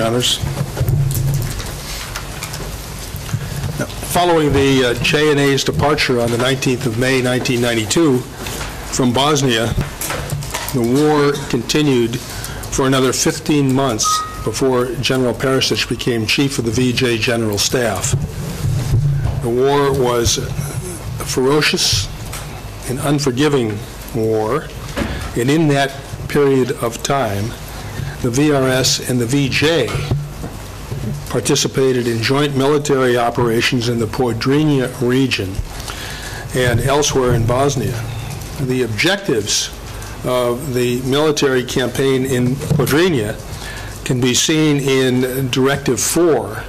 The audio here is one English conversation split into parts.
Your Honors. Following the uh, JNA's departure on the 19th of May, 1992, from Bosnia, the war continued for another 15 months before General Perisic became chief of the VJ General Staff. The war was a ferocious and unforgiving war, and in that period of time, the VRS and the VJ participated in joint military operations in the Podrinja region and elsewhere in Bosnia. The objectives of the military campaign in Podrinja can be seen in Directive 4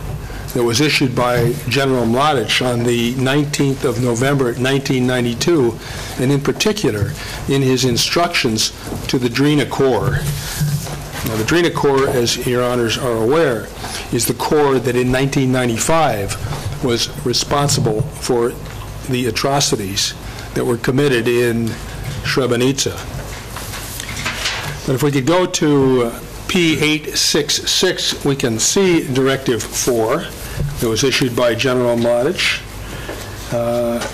that was issued by General Mladic on the 19th of November 1992, and in particular in his instructions to the Drina Corps. Now, the Drina Corps, as your honors are aware, is the corps that in 1995 was responsible for the atrocities that were committed in Srebrenica. But if we could go to uh, P866, we can see Directive 4 that was issued by General Mladic. Uh,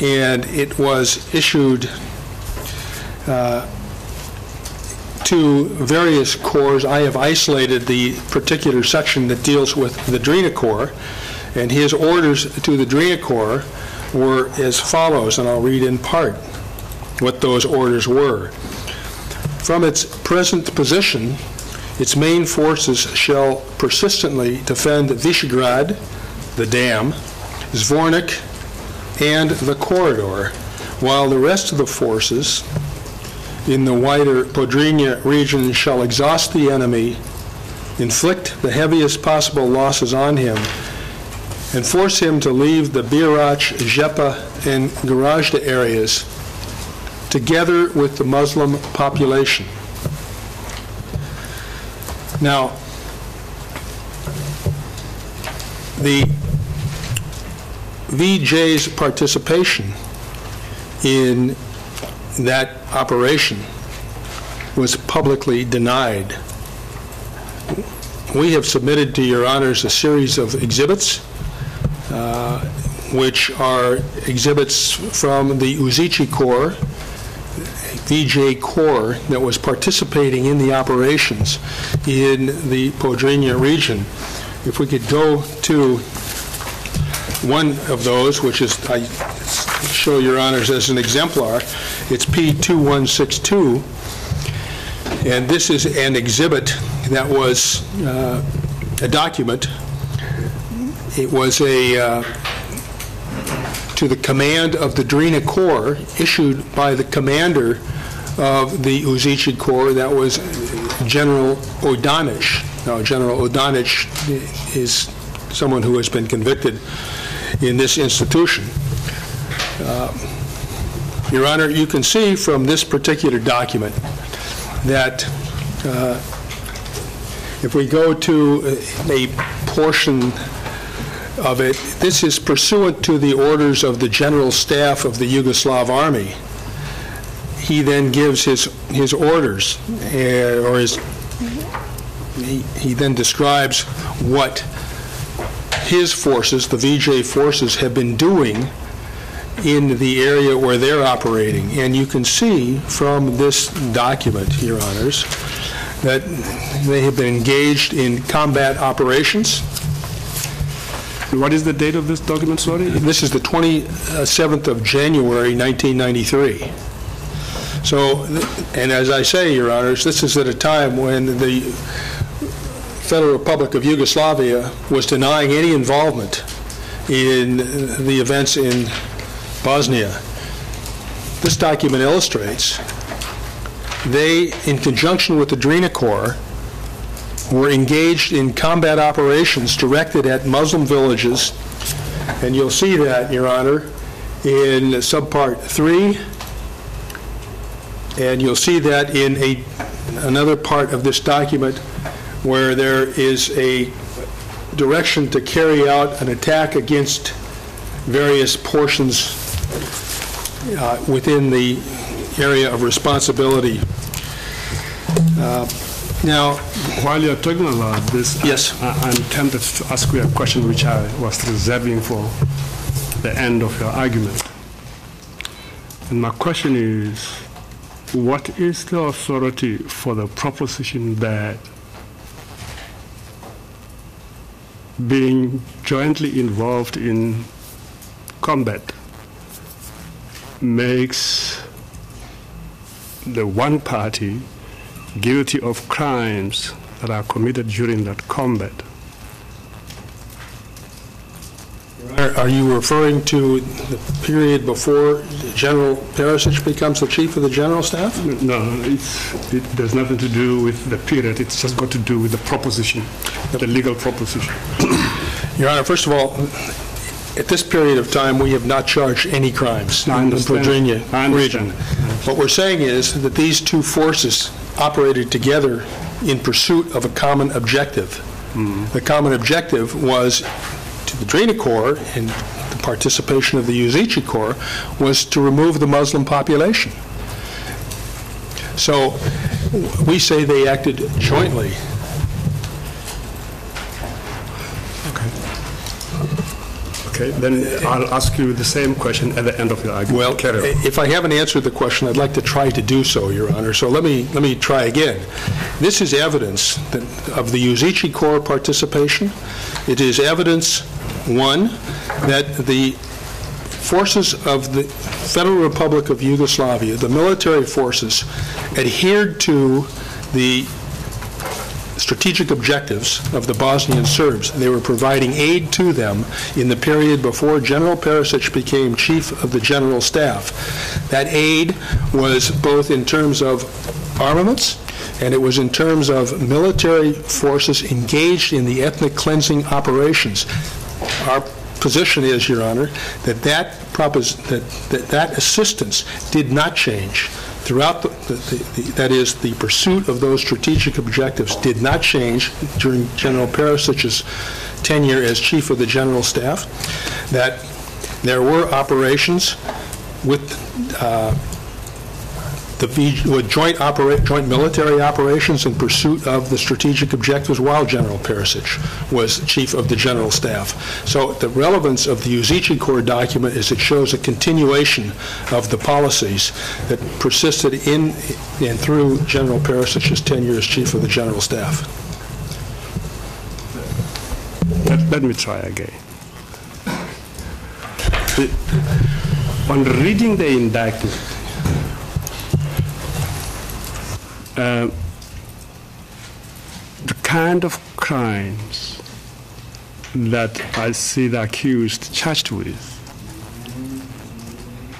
and it was issued uh, to various corps. I have isolated the particular section that deals with the Drina Corps, and his orders to the Drina Corps were as follows, and I'll read in part what those orders were. From its present position, its main forces shall persistently defend Visegrad, the dam, Zvornik, and the corridor, while the rest of the forces in the wider Podrinja region shall exhaust the enemy, inflict the heaviest possible losses on him, and force him to leave the Birac, Zepa, and Gorazde areas together with the Muslim population. Now, the VJ's participation in that operation was publicly denied. We have submitted to your honors a series of exhibits, uh, which are exhibits from the Uzice Corps, VJ Corps that was participating in the operations in the Podrinja region. If we could go to one of those, which is, I show your honors as an exemplar, it's P2162, and this is an exhibit that was uh, a document. It was a, uh, to the command of the Drina Corps, issued by the commander of the Uzice Corps, that was General Ojdanic. Now, General Ojdanic is someone who has been convicted in this institution. Uh, Your Honor, you can see from this particular document that uh, if we go to a portion of it, this is pursuant to the orders of the General Staff of the Yugoslav Army. He then gives his, his orders, uh, or his, he, he then describes what his forces, the VJ forces, have been doing in the area where they're operating. And you can see from this document, Your Honors, that they have been engaged in combat operations. What is the date of this document, sorry? This is the 27th of January, 1993. So, and as I say, Your Honors, this is at a time when the Federal Republic of Yugoslavia was denying any involvement in the events in Bosnia. This document illustrates they, in conjunction with the Drina Corps, were engaged in combat operations directed at Muslim villages, and you'll see that, Your Honor, in subpart 3, and you'll see that in a, another part of this document where there is a direction to carry out an attack against various portions uh, within the area of responsibility. Uh, Now, While you're talking about this, Yes. I, I'm tempted to ask you a question which I was reserving for the end of your argument. And my question is, what is the authority for the proposition that being jointly involved in combat makes the one party guilty of crimes that are committed during that combat. are are you referring to the period before General Perisic becomes the chief of the general staff? No, it's, it has nothing to do with the period. It's just got to do with the proposition, the legal proposition. Your Honor, first of all, at this period of time, we have not charged any crimes I in the understand. Virginia I understand. region. What we're saying is that these two forces operated together in pursuit of a common objective. Hmm. The common objective was to the Drina Corps and the participation of the Uzice Corps was to remove the Muslim population. So we say they acted jointly. Okay, then I'll ask you the same question at the end of your argument. Well, if I haven't answered the question, I'd like to try to do so, Your Honor. So let me, let me try again. This is evidence that, of the Uzice Corps participation. It is evidence, one, that the forces of the Federal Republic of Yugoslavia, the military forces, adhered to the strategic objectives of the Bosnian Serbs. They were providing aid to them in the period before General Perisic became chief of the general staff. That aid was both in terms of armaments, and it was in terms of military forces engaged in the ethnic cleansing operations. Our position is, Your Honor, that that that, that that assistance did not change throughout, the, the- the- that is, the pursuit of those strategic objectives did not change during General Perisic's tenure as chief of the general staff, that there were operations with uh, the joint joint military operations in pursuit of the strategic objectives while General Perisic was chief of the general staff. So the relevance of the Uzice Corps document is it shows a continuation of the policies that persisted in and through General Perisic's tenure as chief of the general staff. Let, let me try again. The- on reading the indictment, um, the kind of crimes that I see the accused charged with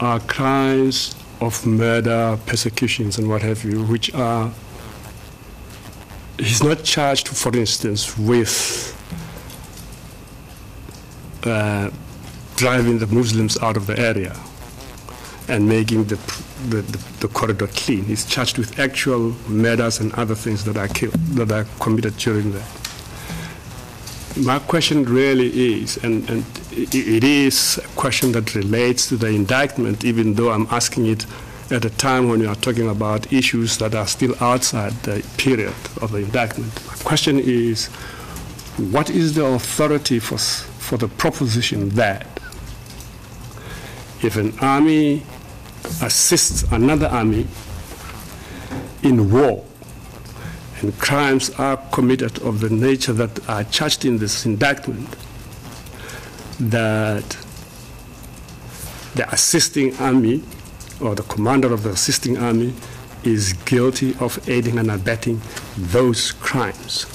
are crimes of murder, persecutions, and what have you, which are. He's not charged, for instance, with uh, driving the Muslims out of the area and making the, the, the, the corridor clean. He's charged with actual murders and other things that are, killed, that are committed during that. My question really is, and, and it is a question that relates to the indictment, even though I'm asking it at a time when you are talking about issues that are still outside the period of the indictment. My question is, what is the authority for, for the proposition that if an army assists another army in war and crimes are committed of the nature that are charged in this indictment, that the assisting army or the commander of the assisting army is guilty of aiding and abetting those crimes.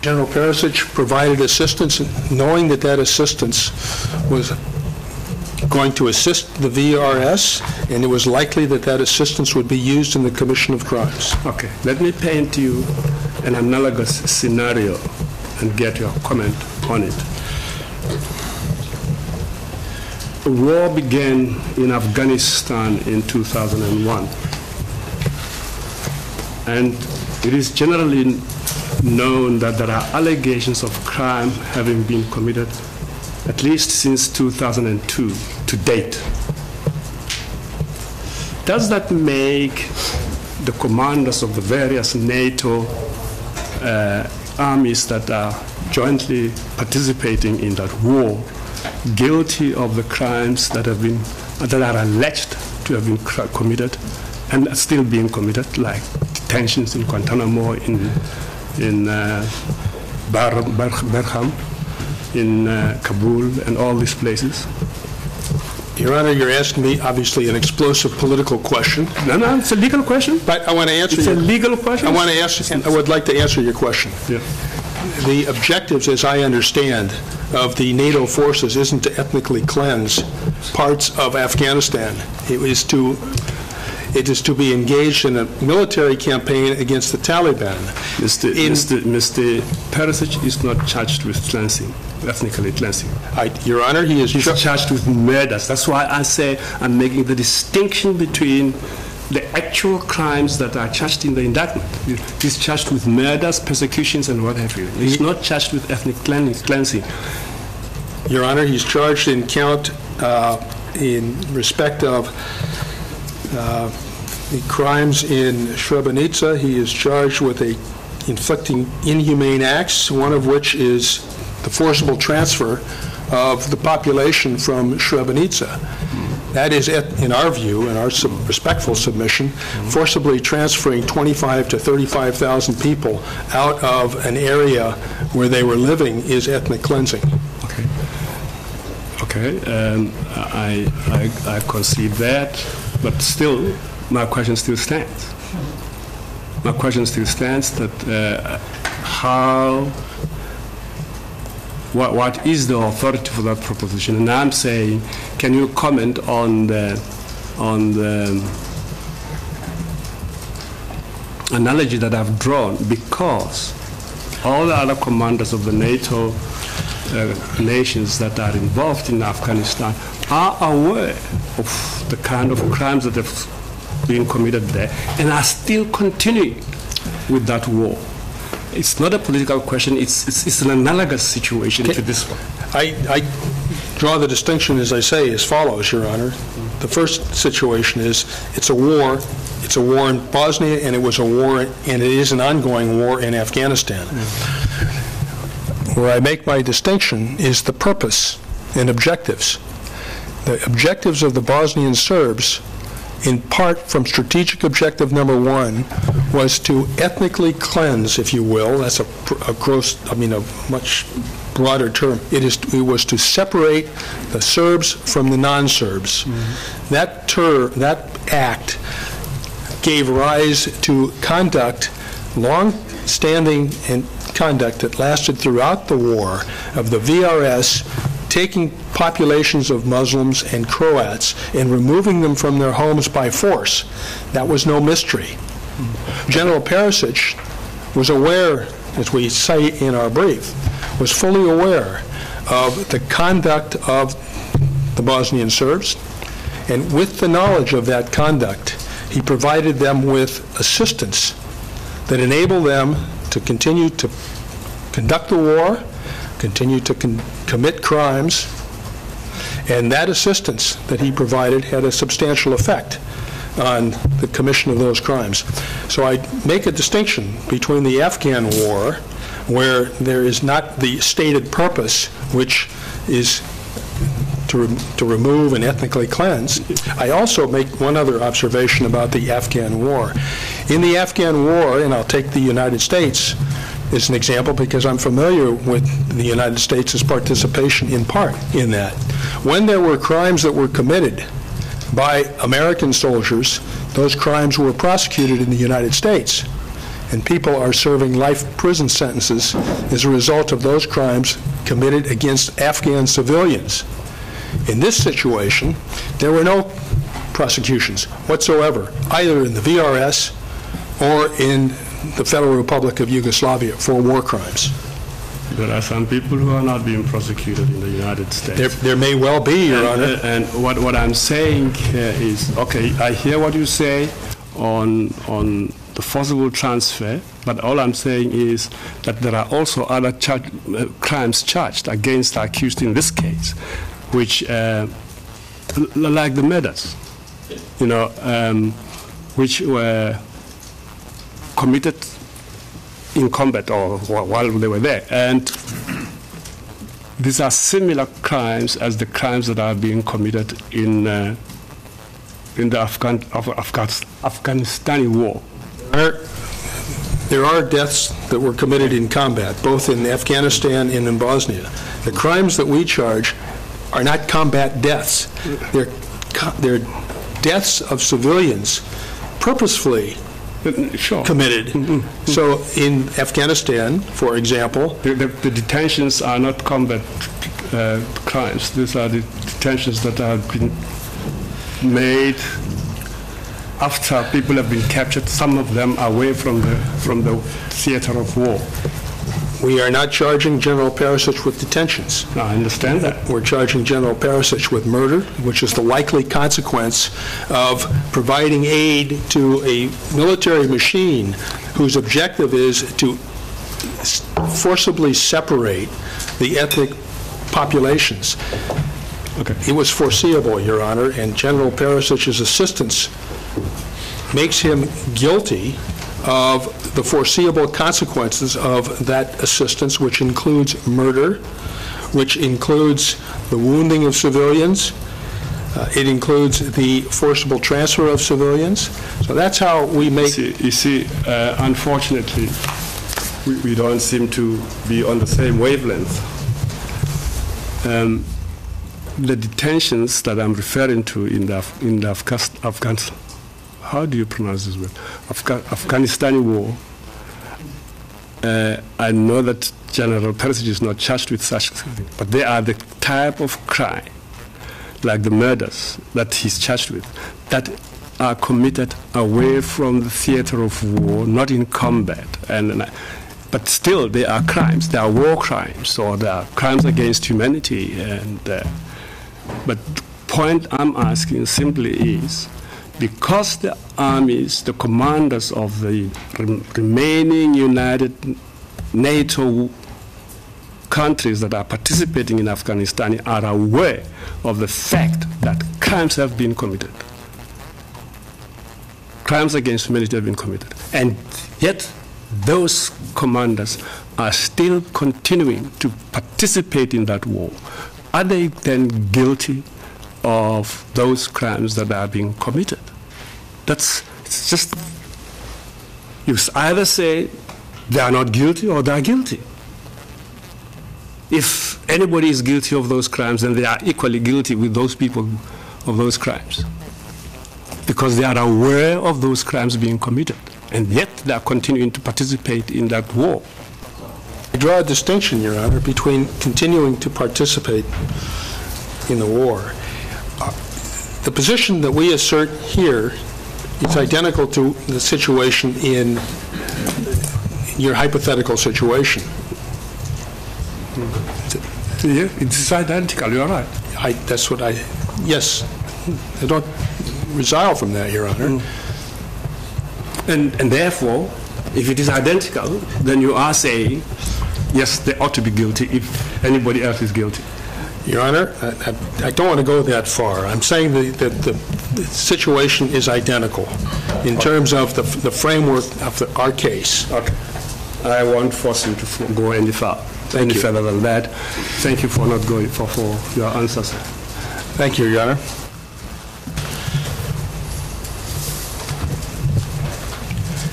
General Perisic provided assistance, knowing that that assistance was going to assist the VRS, and it was likely that that assistance would be used in the commission of crimes. Okay, let me paint you an analogous scenario and get your comment on it. A war began in Afghanistan in 2001. And it is generally known that there are allegations of crime having been committed at least since 2002 to date. Does that make the commanders of the various NATO uh, armies that are jointly participating in that war guilty of the crimes that have been that are alleged to have been committed and are still being committed, like detentions in Guantanamo, in in uh, Bar- Bar- Berham, in uh, Kabul, and all these places. Your Honor, you're asking me, obviously, an explosive political question, No, no, it's a legal question. but I want to answer It's a legal question. I want to ask, I would like to answer your question. Yeah. The objectives, as I understand, of the NATO forces isn't to ethnically cleanse parts of Afghanistan. It is to, it is to be engaged in a military campaign against the Taliban. Mr. In- Mr. Mr. Perisic is not charged with cleansing, ethnically cleansing. I- Your Honor, he is... Char- charged with murders. That's why I say I'm making the distinction between the actual crimes that are charged in the indictment. He's charged with murders, persecutions, and what have you. He's not charged with ethnic cleansing. Your Honor, he's charged in count uh, in respect of uh, the crimes in Srebrenica. He is charged with a inflicting inhumane acts, one of which is the forcible transfer of the population from Srebrenica. That is, in our view, in our sub- respectful submission, forcibly transferring 25 to 35,000 people out of an area where they were living is ethnic cleansing. Okay. Okay, um, I, I, I concede that, but still, my question still stands. My question still stands that uh, how, what, what is the authority for that proposition? And I'm saying, can you comment on the, on the analogy that I've drawn? Because all the other commanders of the NATO uh, nations that are involved in Afghanistan are aware of the kind of crimes that have been committed there and are still continuing with that war. It's not a political question, it's, it's, it's an analogous situation to this one. I, I draw the distinction, as I say, as follows, Your Honor. The first situation is, it's a war, it's a war in Bosnia, and it was a war, and it is an ongoing war in Afghanistan. Where I make my distinction is the purpose and objectives. The objectives of the Bosnian Serbs, in part from strategic objective number one, was to ethnically cleanse, if you will, that's a a gross, I mean, a much broader term. It is, it was to separate the Serbs from the non-Serbs. Mm-hmm. That ter, that act gave rise to conduct, long-standing and conduct that lasted throughout the war of the VRS taking populations of Muslims and Croats and removing them from their homes by force. That was no mystery. General Perisic was aware, as we say in our brief, was fully aware of the conduct of the Bosnian Serbs, and with the knowledge of that conduct, he provided them with assistance that enabled them to continue to conduct the war, continue to con- commit crimes, and that assistance that he provided had a substantial effect on the commission of those crimes. So I make a distinction between the Afghan war, where there is not the stated purpose, which is to rem- to remove and ethnically cleanse. I also make one other observation about the Afghan war. In the Afghan war, and I'll take the United States as an example because I'm familiar with the United States' participation in part in that. When there were crimes that were committed by American soldiers, those crimes were prosecuted in the United States. And people are serving life prison sentences as a result of those crimes committed against Afghan civilians. In this situation, there were no prosecutions whatsoever, either in the VRS or in the Federal Republic of Yugoslavia for war crimes. There are some people who are not being prosecuted in the United States. There, there may well be, Your And, Honor. uh, And what, what I'm saying here is, okay, I hear what you say on, on the forcible transfer, but all I'm saying is that there are also other charge, uh, crimes charged against the accused in this case, which, uh, like the murders, you know, um, which were committed in combat or while they were there. And these are similar crimes as the crimes that are being committed in, uh, in the Afghan, Af- Afghan- Afghanistani war. There- There are deaths that were committed in combat, both in Afghanistan and in Bosnia. The crimes that we charge are not combat deaths. They're they're deaths of civilians purposefully Sure. committed. So in Afghanistan, for example, The, the, the detentions are not combat uh, crimes. These are the detentions that have been made after people have been captured, some of them away from the, from the theater of war. We are not charging General Perisic with detentions. Now, I understand that. We're charging General Perisic with murder, which is the likely consequence of providing aid to a military machine whose objective is to forcibly separate the ethnic populations. Okay. It was foreseeable, Your Honor, and General Perisic's assistance makes him guilty of the foreseeable consequences of that assistance, which includes murder, which includes the wounding of civilians, uh, it includes the forcible transfer of civilians. So that's how we make, See, you see, uh, unfortunately, we, we don't seem to be on the same wavelength. Um, the detentions that I'm referring to in the, in the Afghan, Afghan, how do you pronounce this word? Afghan, Afghanistani war. Uh, I know that General Perisic is not charged with such things, but they are the type of crime, like the murders that he's charged with, that are committed away from the theater of war, not in combat. And, and I- but still, they are crimes. They are war crimes, or they are crimes against humanity. And uh, but the point I'm asking simply is, because the armies, the commanders of the rem- remaining United NATO countries that are participating in Afghanistan are aware of the fact that crimes have been committed. Crimes against humanity have been committed. And yet, those commanders are still continuing to participate in that war. Are they then guilty of those crimes that are being committed? That's it's just you either say they are not guilty or they are guilty. If anybody is guilty of those crimes, then they are equally guilty with those people of those crimes. Because they are aware of those crimes being committed, and yet they are continuing to participate in that war. I draw a distinction, Your Honor, between continuing to participate in the war. The position that we assert here is identical to the situation in your hypothetical situation. Yeah, it's identical, you're right. I, that's what I, yes, I don't resile from that, Your Honor. Mm. And, and therefore, if it is identical, then you are saying, yes, they ought to be guilty if anybody else is guilty. Your Honor, I- I I don't want to go that far. I'm saying that that the the situation is identical in terms of the the framework of the- our case. Okay. I won't force you to f- go any far, any you. further than that. Thank you for not going, for, for your answers. Thank you, Your Honor.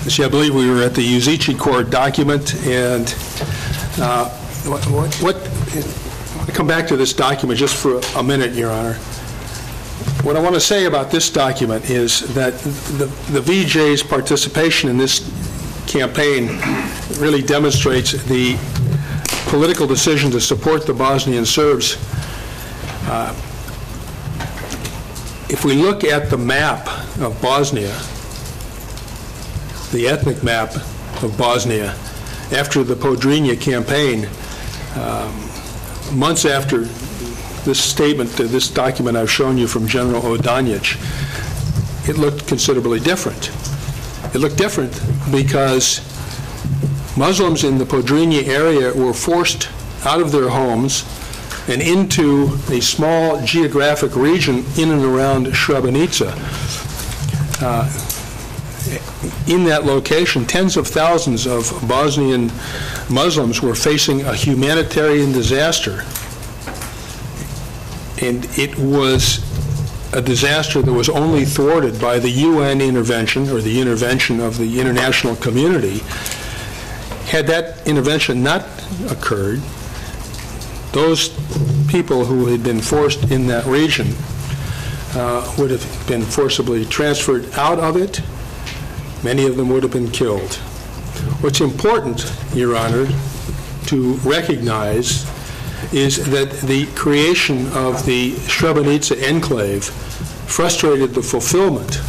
See, I believe we were at the Uzice Corps document, and uh, what, what- what- to come back to this document just for a minute, Your Honor. What I want to say about this document is that the the VJ's participation in this campaign really demonstrates the political decision to support the Bosnian Serbs if we look at the map of Bosnia, the ethnic map of Bosnia, after the Podrinja campaign, um, months after this statement, uh, this document I've shown you from General Ojdanic, it looked considerably different. It looked different because Muslims in the Podrinja area were forced out of their homes and into a small geographic region in and around Srebrenica. Uh, in that location, tens of thousands of Bosnian Muslims were facing a humanitarian disaster. And it was a disaster that was only thwarted by the UN intervention or the intervention of the international community. Had that intervention not occurred, those people who had been forced in that region uh, would have been forcibly transferred out of it. Many of them would have been killed. What's important, Your Honor, to recognize is that the creation of the Srebrenica enclave frustrated the fulfillment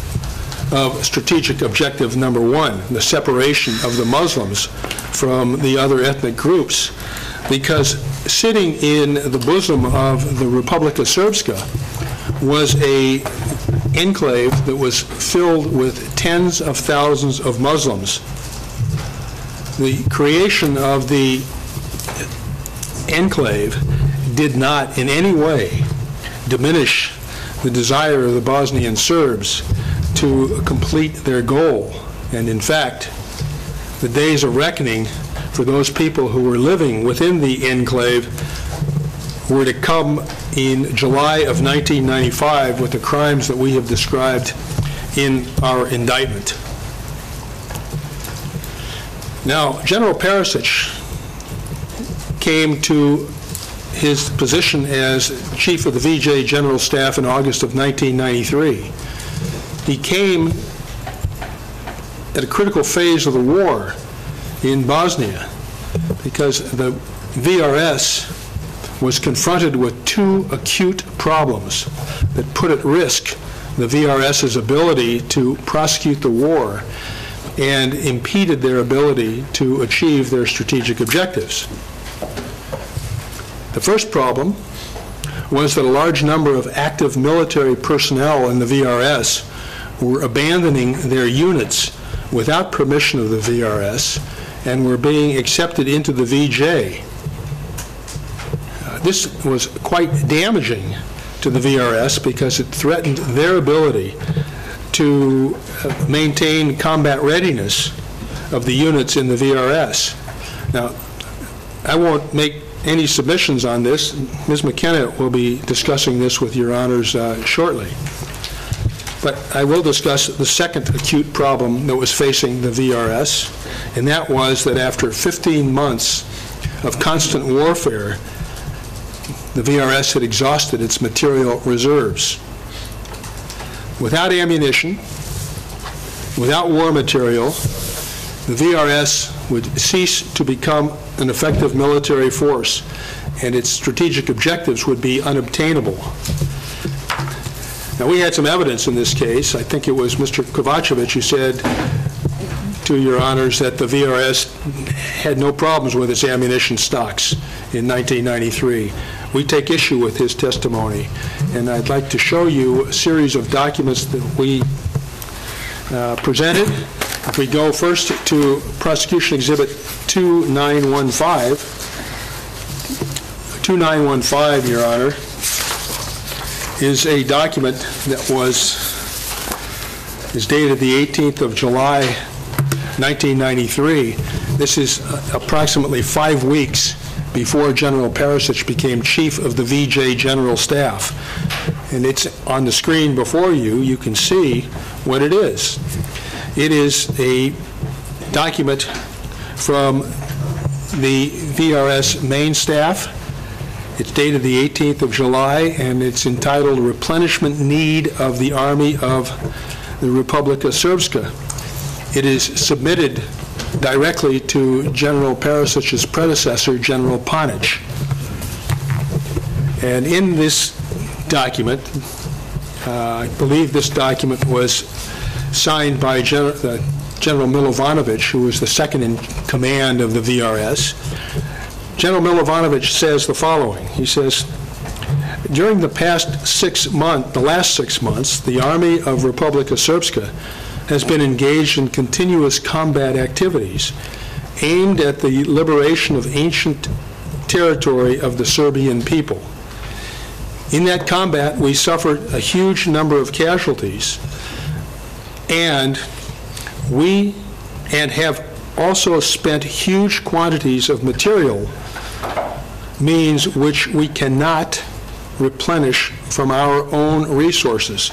of strategic objective number one, the separation of the Muslims from the other ethnic groups, because sitting in the bosom of the Republika Srpska was a enclave that was filled with tens of thousands of Muslims. The creation of the enclave did not in any way diminish the desire of the Bosnian Serbs to complete their goal. And in fact, the days of reckoning for those people who were living within the enclave were to come in July of 1995 with the crimes that we have described in our indictment. Now, General Perisic came to his position as chief of the VJ General Staff in August of 1993. He came at a critical phase of the war in Bosnia because the VRS was confronted with two acute problems that put at risk the VRS's ability to prosecute the war and impeded their ability to achieve their strategic objectives. The first problem was that a large number of active military personnel in the VRS were abandoning their units without permission of the VRS and were being accepted into the VJ. This was quite damaging to the VRS because it threatened their ability to uh, maintain combat readiness of the units in the VRS. Now, I won't make any submissions on this. Ms. McKenna will be discussing this with your honors uh, shortly. But I will discuss the second acute problem that was facing the VRS, and that was that after 15 months of constant warfare, the VRS had exhausted its material reserves. Without ammunition, without war material, the VRS would cease to become an effective military force, and its strategic objectives would be unobtainable. Now, we had some evidence in this case. I think it was Mr. Kovacevic who said to your honors that the VRS had no problems with its ammunition stocks in 1993. We take issue with his testimony, and I'd like to show you a series of documents that we uh, presented. If we go first to Prosecution Exhibit 2915, 2915, Your Honor, is a document that was, is dated the 18th of July, 1993. This is uh, approximately five weeks before General Perisic became chief of the VJ General Staff. And it's on the screen before you. You can see what it is. It is a document from the VRS main staff. It's dated the 18th of July, and it's entitled Replenishment Need of the Army of the Republika Srpska. It is submitted directly to General Perisic's predecessor, General Panic. And in this document, uh, I believe this document was signed by Gen- uh, General Milovanovic, who was the second in command of the VRS. General Milovanovic says the following. He says, during the past six months, the last six months, the Army of Republika Srpska has been engaged in continuous combat activities aimed at the liberation of ancient territory of the Serbian people. In that combat, we suffered a huge number of casualties, and We, and have also spent huge quantities of material, means which we cannot replenish from our own resources.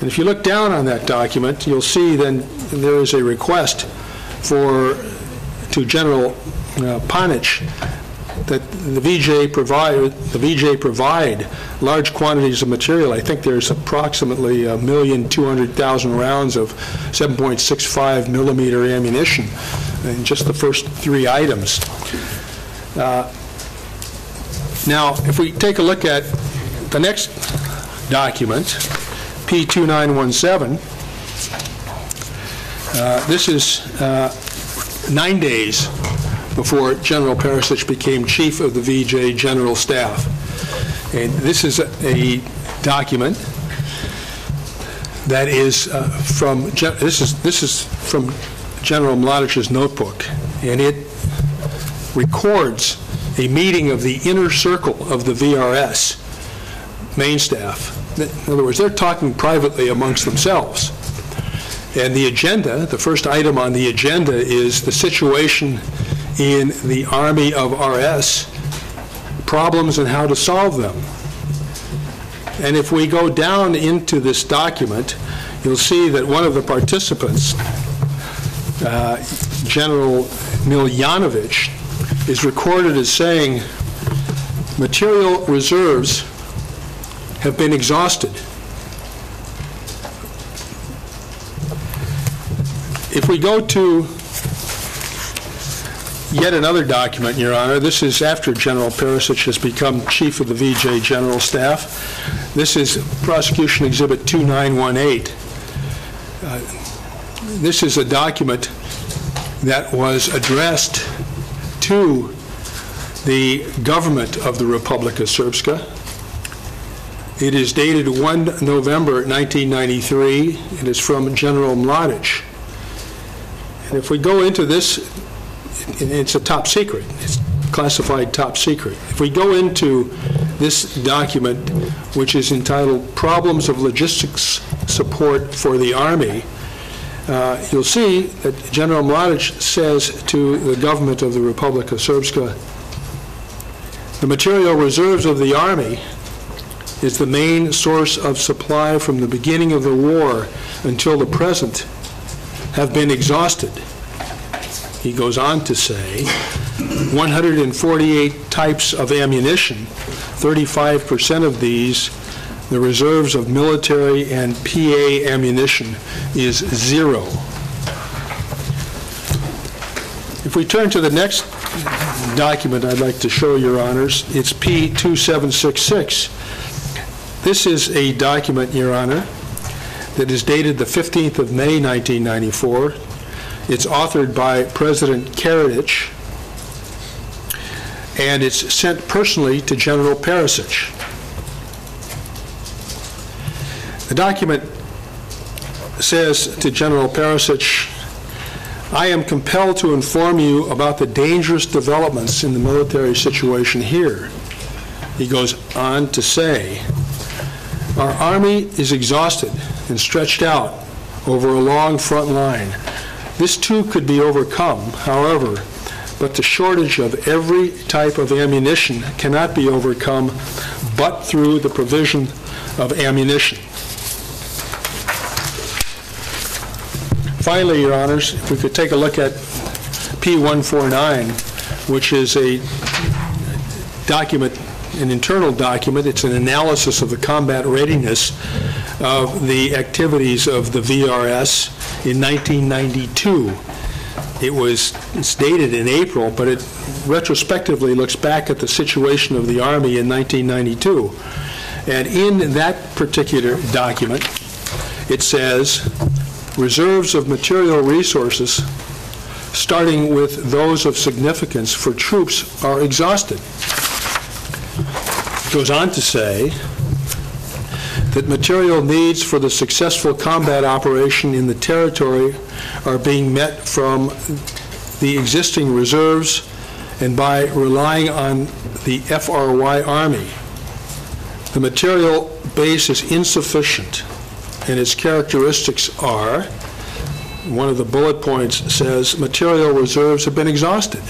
And if you look down on that document, you'll see then there is a request for, to General uh, Panic, that the VJ provide, the VJ provide large quantities of material. I think there's approximately a million, 200,000 rounds of 7.65 millimeter ammunition in just the first three items. Uh, Now, if we take a look at the next document, P2917, uh, this is uh, nine days before General Perisic became chief of the VJ General Staff. And this is a- a document that is uh, from, this is, this is from General Mladic's notebook, and it records a meeting of the inner circle of the VRS main staff. In other words, they're talking privately amongst themselves. And the agenda, the first item on the agenda is the situation in the Army of RS, problems and how to solve them. And if we go down into this document, you'll see that one of the participants, uh, General Miljanovich, is recorded as saying, "Material reserves have been exhausted." If we go to yet another document, Your Honor, this is after General Perisic has become chief of the VJ General Staff. This is Prosecution Exhibit 2918. Uh, This is a document that was addressed to the government of the Republic of Srpska. It is dated 1 November 1993. It is from General Mladic. And if we go into this, it's a top secret, it's classified top secret. If we go into this document, which is entitled Problems of Logistics Support for the Army, uh, you'll see that General Mladic says to the government of the Republic of Srpska, the material reserves of the Army is the main source of supply from the beginning of the war until the present have been exhausted. He goes on to say, 148 types of ammunition, 35% of these, the reserves of military and PA ammunition is zero. If we turn to the next document I'd like to show your honors, it's P2766. This is a document, your honor, that is dated the 15th of May, 1994. It's authored by President Karadzic, and it's sent personally to General Perisic. The document says to General Perisic, I am compelled to inform you about the dangerous developments in the military situation here. He goes on to say, our Army is exhausted and stretched out over a long front line. This too could be overcome, however, but the shortage of every type of ammunition cannot be overcome but through the provision of ammunition. Finally, Your Honors, if we could take a look at P149, which is a document, an internal document. It's an analysis of the combat readiness of the activities of the VRS in 1992. It was it's dated in April, but it retrospectively looks back at the situation of the Army in 1992. And in that particular document, it says, reserves of material resources, starting with those of significance for troops, are exhausted. Goes on to say that material needs for the successful combat operation in the territory are being met from the existing reserves and by relying on the FRY Army. The material base is insufficient, and its characteristics are one of the bullet points says, "Material reserves have been exhausted,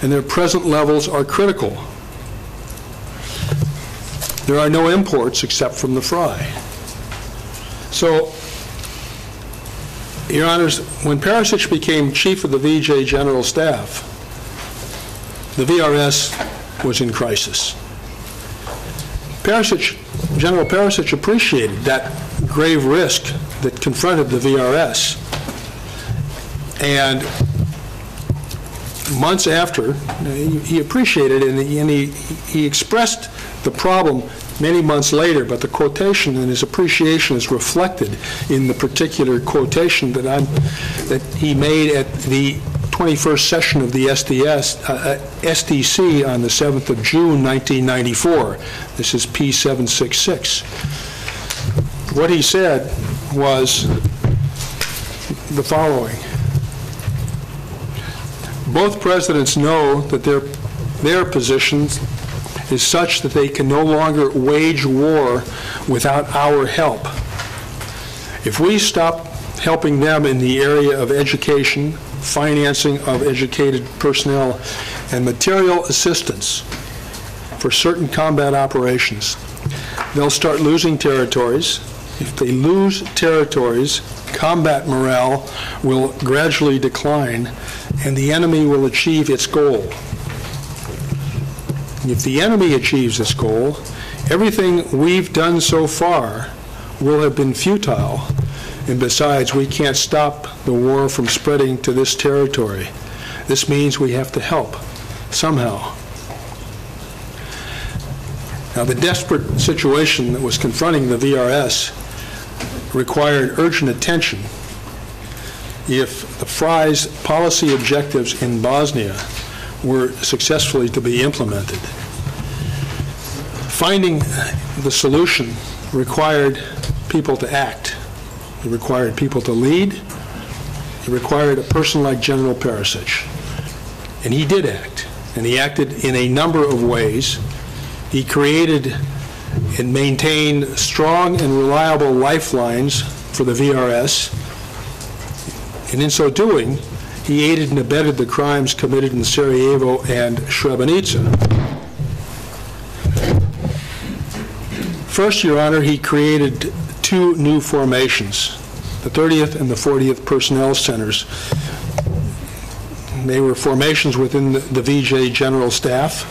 and their present levels are critical. There are no imports except from the FRY." So, Your Honors, when Perisic became chief of the VJ General Staff, the VRS was in crisis. Perisic, General Perisic appreciated that grave risk that confronted the VRS. And months after, he appreciated it, and he- and he, he expressed the problem many months later, but the quotation and his appreciation is reflected in the particular quotation that I'm, that he made at the 21st session of the SDS, uh, uh, SDC on the 7th of June, 1994. This is P766. What he said was the following. Both presidents know that their, their positions is such that they can no longer wage war without our help. If we stop helping them in the area of education, financing of educated personnel, and material assistance for certain combat operations, they'll start losing territories. If they lose territories, combat morale will gradually decline, and the enemy will achieve its goal. If the enemy achieves this goal, everything we've done so far will have been futile, and besides, we can't stop the war from spreading to this territory. This means we have to help, somehow. Now, the desperate situation that was confronting the VRS required urgent attention if the FRY's policy objectives in Bosnia were successfully to be implemented. Finding the solution required people to act. It required people to lead. It required a person like General Perisic. And he did act, and he acted in a number of ways. He created and maintained strong and reliable lifelines for the VRS, and in so doing, he aided and abetted the crimes committed in Sarajevo and Srebrenica. First, Your Honor, he created two new formations, the 30th and the 40th Personnel Centers. They were formations within the the VJ General Staff,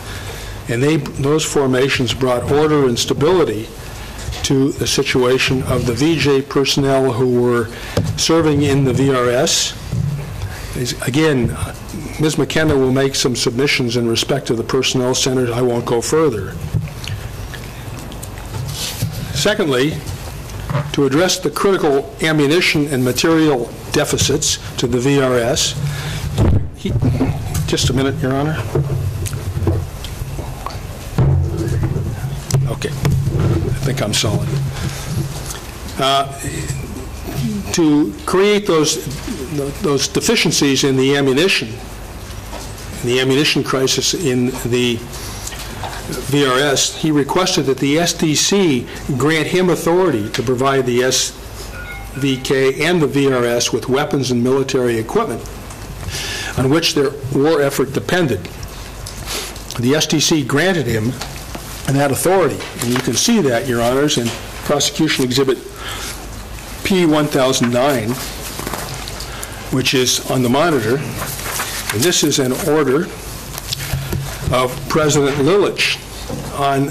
and they, those formations brought order and stability to the situation of the VJ personnel who were serving in the VRS. Is- Again, Ms. McKenna will make some submissions in respect to the personnel centers. I won't go further. Secondly, to address the critical ammunition and material deficits to the VRS, he- just a minute, Your Honor. Okay, I think I'm solid. Uh, To create those, those deficiencies in the ammunition, the ammunition crisis in the VRS, he requested that the SDC grant him authority to provide the SVK and the VRS with weapons and military equipment on which their war effort depended. The SDC granted him that authority, and you can see that, Your Honors, in Prosecution Exhibit P-1009, which is on the monitor. And this is an order of President Lilic on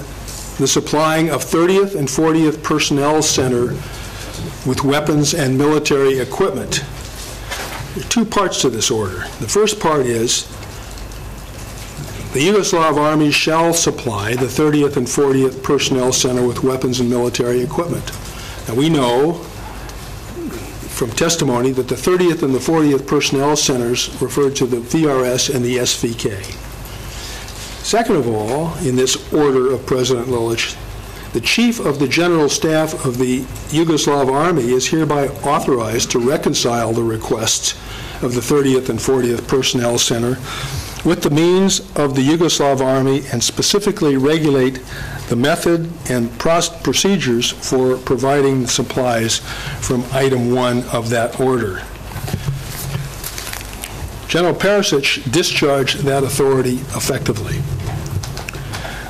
the supplying of 30th and 40th Personnel Center with weapons and military equipment. There are two parts to this order. The first part is, the Yugoslav Army shall supply the 30th and 40th Personnel Center with weapons and military equipment. Now, we know from testimony that the 30th and the 40th Personnel Centers referred to the VRS and the SVK. Second of all, in this order of President Lilic, the Chief of the General Staff of the Yugoslav Army is hereby authorized to reconcile the requests of the 30th and 40th Personnel Center with the means of the Yugoslav Army and specifically regulate the method and procedures for providing supplies from item one of that order. General Perisic discharged that authority effectively.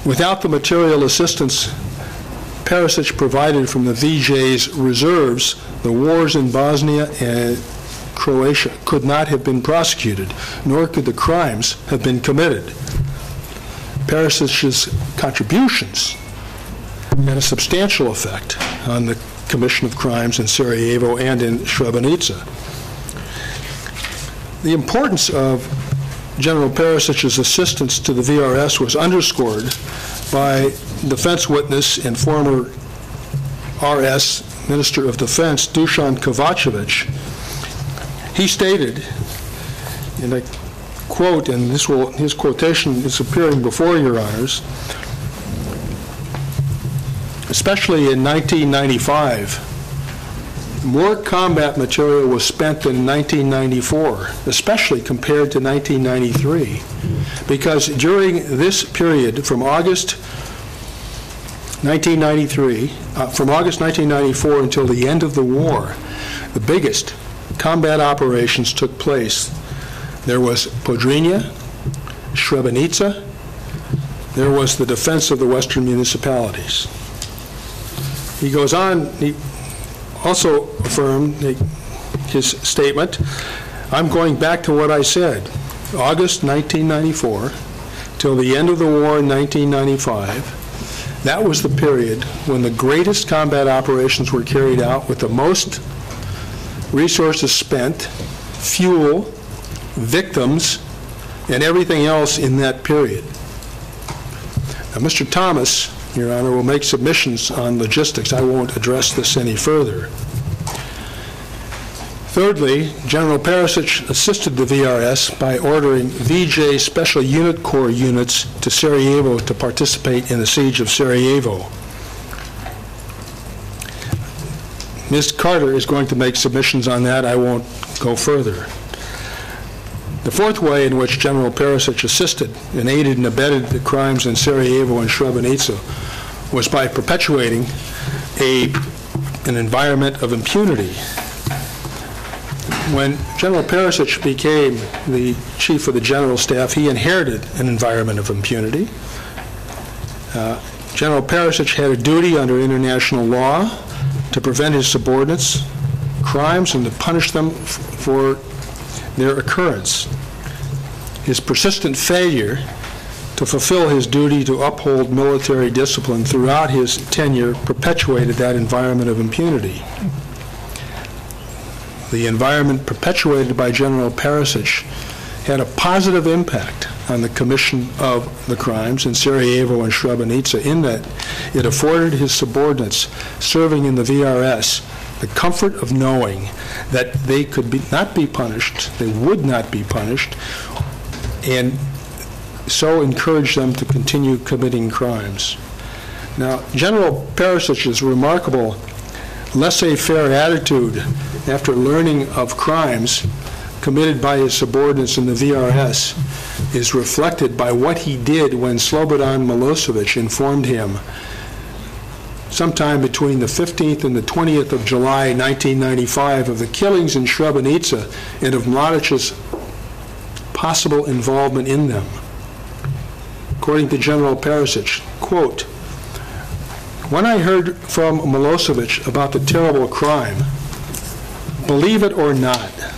Without the material assistance Perisic provided from the VJ's reserves, the wars in Bosnia and Croatia could not have been prosecuted, nor could the crimes have been committed. Perisic's contributions had a substantial effect on the commission of crimes in Sarajevo and in Srebrenica. The importance of General Perisic's assistance to the VRS was underscored by defense witness and former RS Minister of Defense Dusan Kovacevic. He stated, and I quote, and this will, his quotation is appearing before your honors, especially in 1995, more combat material was spent than 1994, especially compared to 1993, because during this period from August 1993, uh, from August 1994 until the end of the war, the biggest combat operations took place. There was Podrinja, Srebrenica, there was the defense of the western municipalities. He goes on, he also affirmed his statement, I'm going back to what I said. August 1994 till the end of the war in 1995, that was the period when the greatest combat operations were carried out with the most resources spent, fuel, victims, and everything else in that period. Now, Mr. Thomas, Your Honor, will make submissions on logistics. I won't address this any further. Thirdly, General Perisic assisted the VRS by ordering VJ Special Unit Corps units to Sarajevo to participate in the siege of Sarajevo. Ms. Carter is going to make submissions on that. I won't go further. The fourth way in which General Perisic assisted and aided and abetted the crimes in Sarajevo and Srebrenica was by perpetuating a, an environment of impunity. When General Perisic became the chief of the general staff, he inherited an environment of impunity. Uh, General Perisic had a duty under international law to prevent his subordinates crimes and to punish them for their occurrence. His persistent failure to fulfill his duty to uphold military discipline throughout his tenure perpetuated that environment of impunity. The environment perpetuated by General Perisic had a positive impact on the commission of the crimes in Sarajevo and Srebrenica in that it afforded his subordinates serving in the VRS the comfort of knowing that they could be, not be punished, they would not be punished, and so encourage them to continue committing crimes. Now, General Perisic's remarkable laissez-faire attitude after learning of crimes committed by his subordinates in the VRS is reflected by what he did when Slobodan Milosevic informed him sometime between the 15th and the 20th of July 1995 of the killings in Srebrenica and of Mladic's possible involvement in them. According to General Perisic, quote, when I heard from Milosevic about the terrible crime, believe it or not,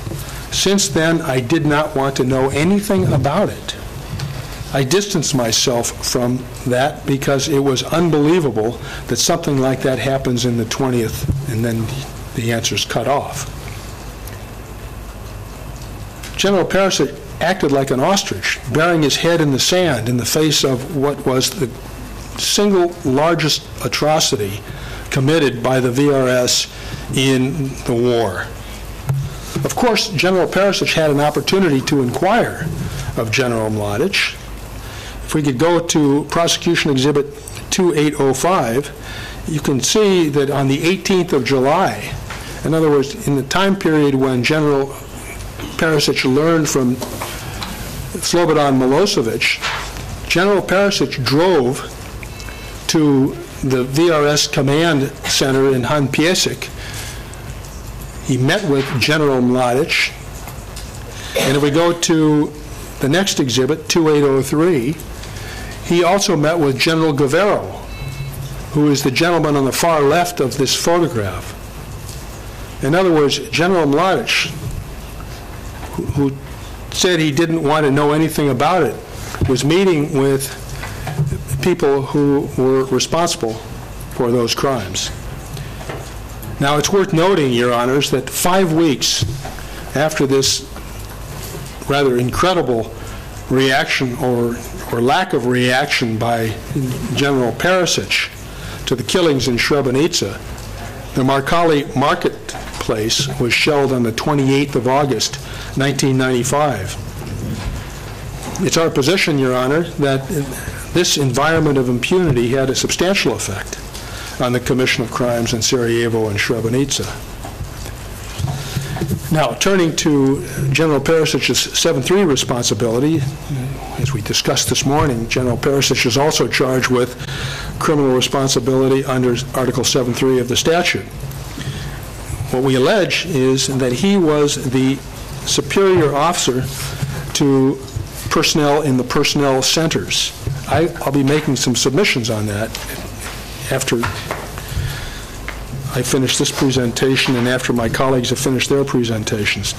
since then I did not want to know anything about it. I distanced myself from that because it was unbelievable that something like that happens in the 20th and then the answer's cut off. General Perisic acted like an ostrich, burying his head in the sand in the face of what was the single largest atrocity committed by the VRS in the war. Of course, General Perisic had an opportunity to inquire of General Mladic. If we could go to Prosecution Exhibit 2805, you can see that on the 18th of July, in other words, in the time period when General Perisic learned from Slobodan Milosevic, General Perisic drove to the VRS command center in Han Pijesak. He met with General Mladic. And if we go to the next exhibit, 2803, he also met with General Gvero, who is the gentleman on the far left of this photograph. In other words, General Mladic, who- who said he didn't want to know anything about it, was meeting with people who were responsible for those crimes. Now, it's worth noting, Your Honors, that five weeks after this rather incredible reaction or, or lack of reaction by General Perisic to the killings in Srebrenica, the Markale Marketplace was shelled on the 28th of August, 1995. It's our position, Your Honor, that this environment of impunity had a substantial effect on the commission of crimes in Sarajevo and Srebrenica. Now, turning to General Perisic's 7-3 responsibility, as we discussed this morning, General Perisic is also charged with criminal responsibility under Article 7-3 of the statute. What we allege is that he was the superior officer to personnel in the personnel centers. I- I'll be making some submissions on that after I finish this presentation and after my colleagues have finished their presentations.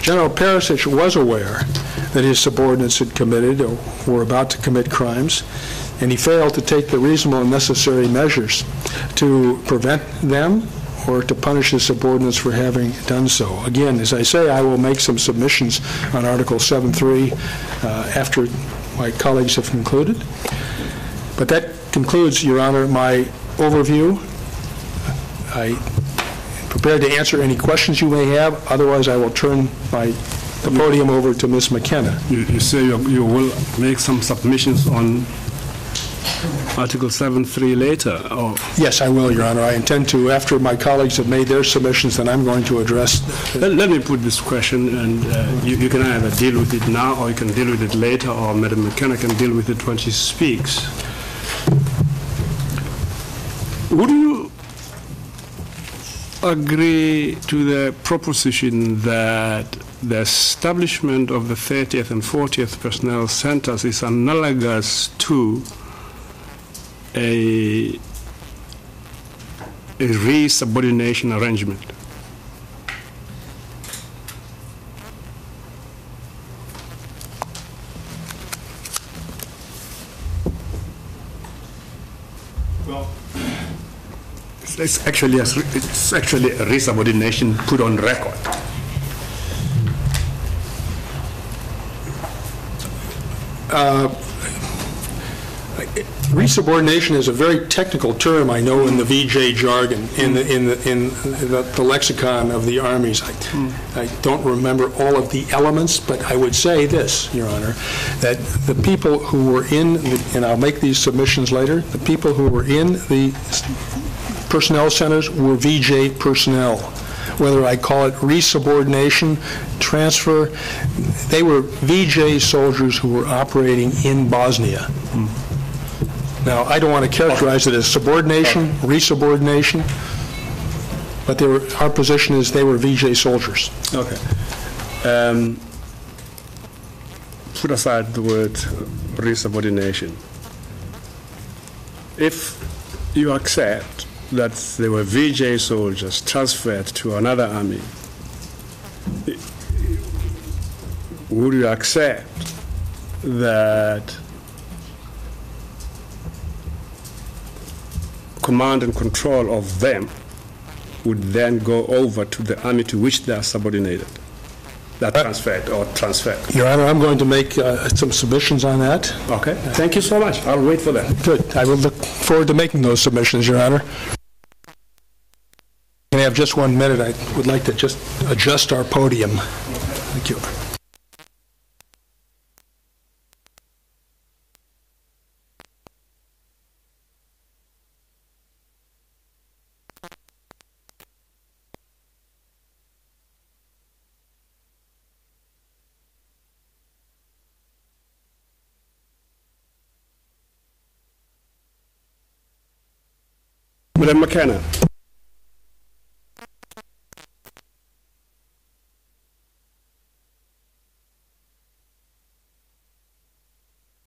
General Perisic was aware that his subordinates had committed or were about to commit crimes, and he failed to take the reasonable and necessary measures to prevent them or to punish his subordinates for having done so. Again, as I say, I will make some submissions on Article 7.3 uh, after my colleagues have concluded. But that concludes, Your Honor, my overview. I am prepared to answer any questions you may have, otherwise I will turn my, the podium over to Ms. McKenna. You, you say you, you will make some submissions on Article 7.3 later, or Yes, I will, Your Honor. I intend to, after my colleagues have made their submissions, then I'm going to address, Let, let me put this question, and uh, you, you can either deal with it now, or you can deal with it later, or Madam McKenna can deal with it when she speaks. Would you agree to the proposition that the establishment of the 30th and 40th personnel centers is analogous to a, a re-subordination arrangement? It's actually, a, it's actually a resubordination put on record. Uh, resubordination is a very technical term, I know, in the VJ jargon, in the, in the, in the the lexicon of the armies. I I don't remember all of the elements, but I would say this, Your Honor, that the people who were in, the- and I'll make these submissions later, the people who were in the personnel centers were VJ personnel. Whether I call it resubordination, transfer, they were VJ soldiers who were operating in Bosnia. Now, I don't want to characterize it as subordination, resubordination, but they were, our position is they were VJ soldiers. Okay. Um, put aside the word resubordination. If you accept that they were VJ soldiers transferred to another army, would you accept that command and control of them would then go over to the army to which they are subordinated? That transferred or transferred. Your Honor, I'm going to make uh, some submissions on that. Okay, thank you so much. I'll wait for that. Good. I will look forward to making those submissions, Your Honor. I have just one minute? I would like to just adjust our podium. Thank you. Madam McKenna,